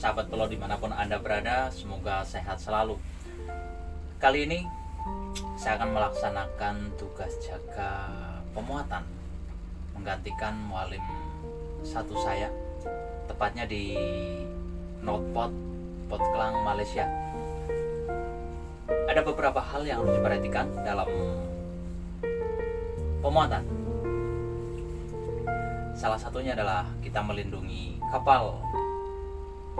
sahabat pelo di mana pun anda berada semoga sehat selalu. Kali ini saya akan melaksanakan tugas jaga pemuatan menggantikan mualim satu saya tepatnya di Notepot Potklang Malaysia. Ada beberapa hal yang harus diperhatikan dalam pemuatan. Salah satunya adalah kita melindungi kapal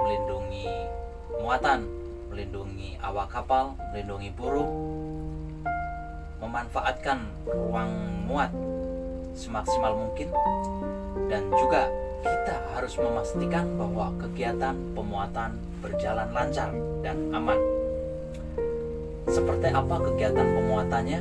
melindungi muatan melindungi awak kapal melindungi buruh memanfaatkan ruang muat semaksimal mungkin dan juga kita harus memastikan bahwa kegiatan pemuatan berjalan lancar dan aman. Seperti apa kegiatan pemuatannya?